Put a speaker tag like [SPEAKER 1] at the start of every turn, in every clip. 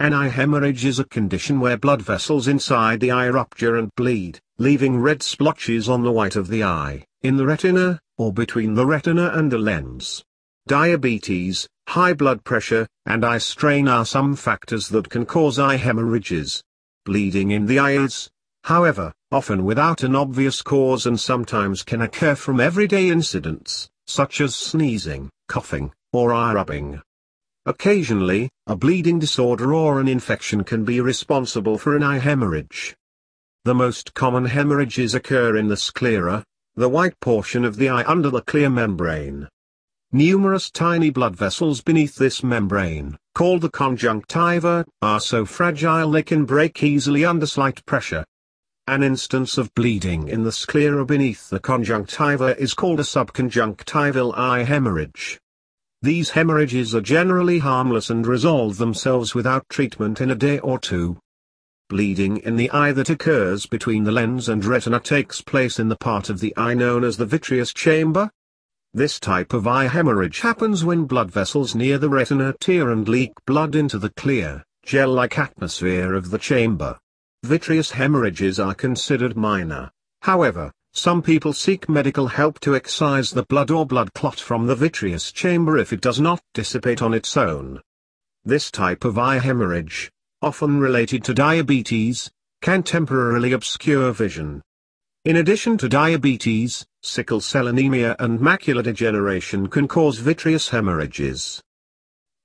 [SPEAKER 1] An eye hemorrhage is a condition where blood vessels inside the eye rupture and bleed, leaving red splotches on the white of the eye, in the retina, or between the retina and the lens. Diabetes, high blood pressure, and eye strain are some factors that can cause eye hemorrhages. Bleeding in the eye is, however, often without an obvious cause and sometimes can occur from everyday incidents, such as sneezing, coughing, or eye rubbing. Occasionally, a bleeding disorder or an infection can be responsible for an eye hemorrhage. The most common hemorrhages occur in the sclera, the white portion of the eye under the clear membrane. Numerous tiny blood vessels beneath this membrane, called the conjunctiva, are so fragile they can break easily under slight pressure. An instance of bleeding in the sclera beneath the conjunctiva is called a subconjunctival eye hemorrhage. These hemorrhages are generally harmless and resolve themselves without treatment in a day or two. Bleeding in the eye that occurs between the lens and retina takes place in the part of the eye known as the vitreous chamber. This type of eye hemorrhage happens when blood vessels near the retina tear and leak blood into the clear, gel-like atmosphere of the chamber. Vitreous hemorrhages are considered minor. However, some people seek medical help to excise the blood or blood clot from the vitreous chamber if it does not dissipate on its own. This type of eye hemorrhage, often related to diabetes, can temporarily obscure vision. In addition to diabetes, sickle cell anemia and macular degeneration can cause vitreous hemorrhages.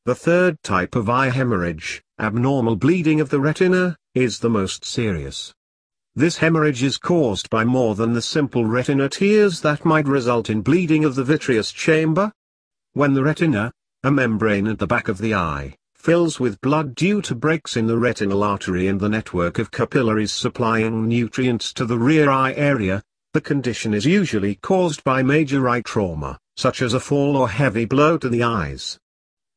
[SPEAKER 1] The third type of eye hemorrhage, abnormal bleeding of the retina, is the most serious. This hemorrhage is caused by more than the simple retina tears that might result in bleeding of the vitreous chamber. When the retina, a membrane at the back of the eye, fills with blood due to breaks in the retinal artery and the network of capillaries supplying nutrients to the rear eye area, the condition is usually caused by major eye trauma, such as a fall or heavy blow to the eyes.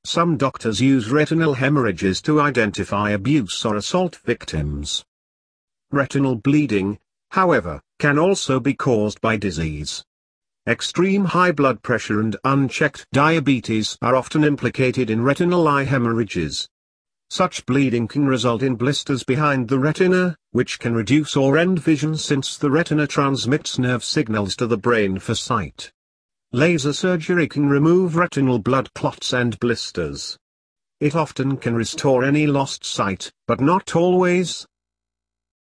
[SPEAKER 1] Some doctors use retinal hemorrhages to identify abuse or assault victims. Retinal bleeding, however, can also be caused by disease. Extreme high blood pressure and unchecked diabetes are often implicated in retinal eye hemorrhages. Such bleeding can result in blisters behind the retina, which can reduce or end vision since the retina transmits nerve signals to the brain for sight. Laser surgery can remove retinal blood clots and blisters. It often can restore any lost sight, but not always,